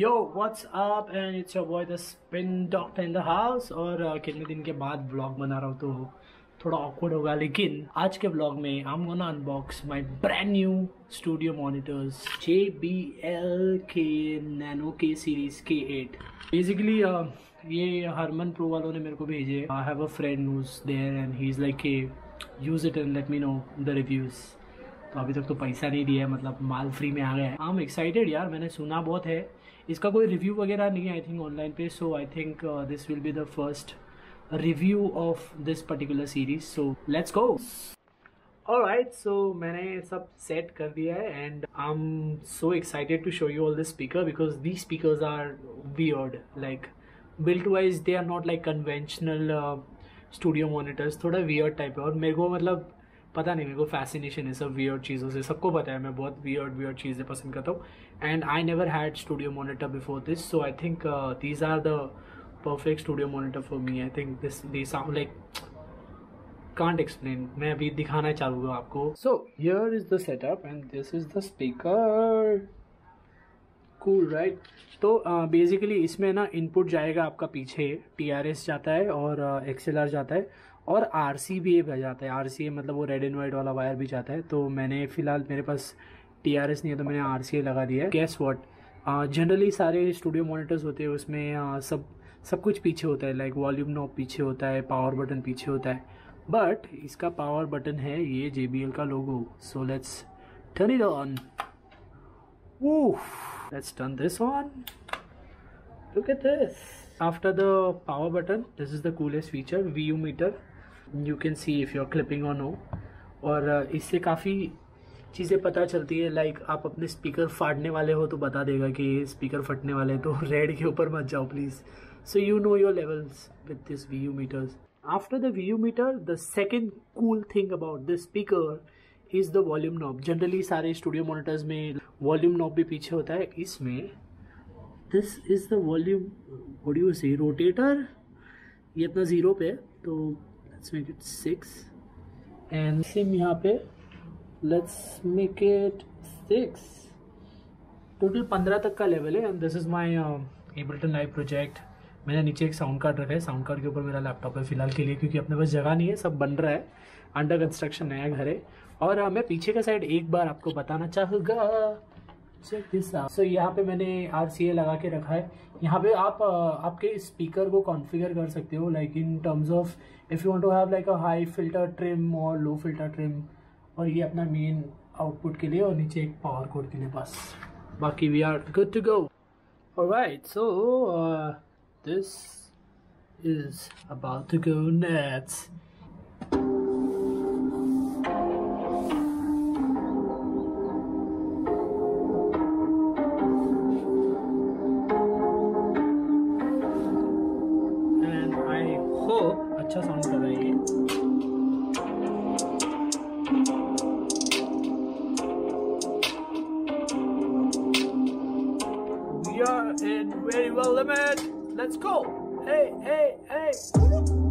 Yo what's up and it's your boy the spin doctor in the house और कितने दिन के बाद ब्लॉग बना रहा हूँ तो थोड़ा ऑकवर्ड होगा लेकिन आज के ब्लॉग में I am gonna unbox my brand new studio monitors J B L के nano K series K eight basically ये हरमन प्रो वालों ने मेरे को भेजे। I have a friend who is and he is like के use it and let me know the reviews तो अभी तक तो पैसा नहीं दिया है मतलब माल फ्री में आ गया है। आई एम एक्साइटेड यार मैंने सुना बहुत है। इसका कोई रिव्यू वगैरह नहीं है आई थिंक ऑनलाइन पे so I think this will be the first review of this particular series so let's go Alright, so मैंने सब सेट कर दिया है and I am so excited to show you all this speaker because the speakers are weird like built wise they are not like conventional studio monitors थोड़ा weird type है। और मेरे को मतलब पता नहीं मेरे को फैसिनेशन है सब वियर्ड चीज़ों से सबको पता है मैं बहुत वियर्ड वियर्ड चीज़ें पसंद करता हूँ। And I never had studio monitor before this so I think these are the perfect studio monitor for me I think this the sound like can't explain मैं अभी दिखाना चाहूँगा आपको। So here is the setup and this is the speaker cool right? तो basically uh, इसमें ना input जाएगा आपका पीछे टी आर एस जाता है और एक्स uh, जाता है। और आर सी भी एक जाता है। आर सी ए मतलब वो रेड एंड वाइट वाला वायर भी जाता है। तो मैंने फ़िलहाल मेरे पास टी आर एस नहीं है तो मैंने आर सी ए लगा दिया है। गैस वॉट जनरली सारे स्टूडियो मोनिटर्स होते हैं उसमें uh, सब सब कुछ पीछे होता है। लाइक वॉल्यूम नॉब पीछे होता है पावर बटन पीछे होता है। बट इसका पावर बटन है ये जे बी एल का logo so let's turn it on let's turn this on look at this after the power button this is the coolest feature VU meter. You can see if you're clipping or no. और इससे काफ़ी चीज़ें पता चलती है like आप अपने speaker फाड़ने वाले हो तो बता देगा कि स्पीकर फटने वाले हैं तो रेड के ऊपर मत जाओ please so you know your levels with this V U meters after the the VU meter, the second cool thing about this speaker is the volume knob. Generally, सारे स्टूडियो मोनिटर्स में volume knob भी पीछे होता है। इसमें this is the volume what do you say rotator ये अपना zero पे तो let's make it six and same यहाँ पे. Let's make it six total पंद्रह तक का लेवल है. And this is my Ableton Live project मैंने नीचे एक साउंड कार्ड रखा है. साउंड कार्ड के ऊपर मेरा लैपटॉप है फ़िलहाल के लिए क्योंकि अपने पास जगह नहीं है. सब बन रहा है. अंडर कंस्ट्रक्शन नया घर है. और uh, मैं पीछे का साइड एक बार आपको बताना चाहूँगा. चेक दिस आउट सो यहाँ पे मैंने आर सी ए लगा के रखा है। यहाँ पे आप आपके स्पीकर को कॉन्फ़िगर कर सकते हो like in terms of if you want to have like a high filter trim और लो फ़िल्टर ट्रिम और ये अपना मेन आउटपुट के लिए और नीचे एक पावर कोड के लिए बस। बाकी we are good to go Alright, so this this is about to go अच्छा साउंड कर रहा है ये We are in very well limit. Let's go. Hey, hey, hey.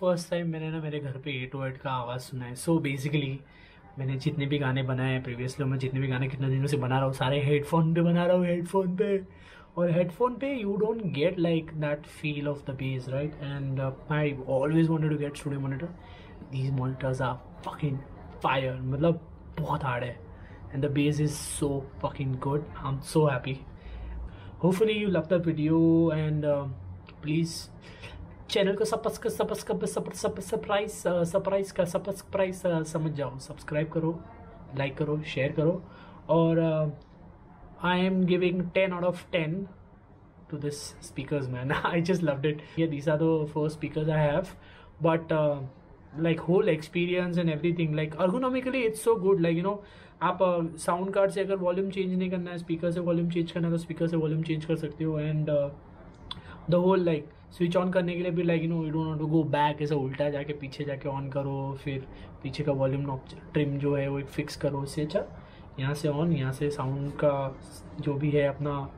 First time मैंने ना मेरे घर पे एट वर्ड का आवाज़ सुना है। सो so बेसिकली मैंने जितने भी गाने बनाए हैं प्रीवियसली मैं, जितने भी गाने कितने दिनों से बना रहा हूँ, सारे हेडफोन पे बना रहा हूँ हेडफोन पे। और हेडफोन पे you don't get like that feel of the bass right and I always wanted to get studio monitor these monitors are fucking fire मतलब बहुत हार्ड है। And the bass is so fucking good I am so happy hopefully you love the video and please channel को surprise surprise समझ जाओ। Subscribe करो like करो share करो। और I am giving ten out of ten to this speaker man I just love it ये दिसा two four speaker I have but like whole experience and everything like ergonomically it's so good like you know आप sound uh, card से अगर volume change नहीं करना है speaker से volume change करना है तो स्पीकर से वॉल्यूम चेंज कर सकते हो। And uh, the whole like switch on करने के लिए भी like you know you don't to go back ऐसे उल्टा जाके पीछे जाके ऑन करो, फिर पीछे का वॉल्यूम नॉब ट्रिम जो है वो एक फिक्स करो उससे अच्छा यहाँ से ऑन यहाँ से साउंड का जो भी है अपना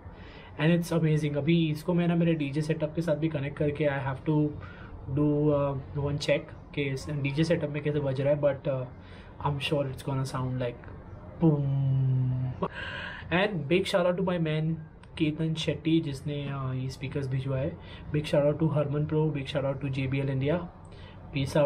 एंड इट्स अमेजिंग अभी इसको मैं ना मेरे डीजे सेटअप के साथ भी कनेक्ट करके I have to do one check के डीजे सेटअप में कैसे बज रहा है but I am sure it's gonna sound like and big out to my man Ketan Shetty जिसने ये speakers भिजवाए। Big shout out to Harman pro big shout out to J B L India peace out